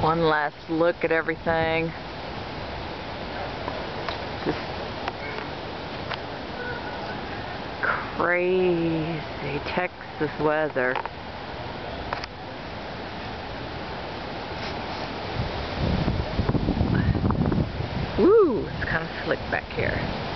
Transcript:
One last look at everything. Just crazy Texas weather. Woo! It's kind of slick back here.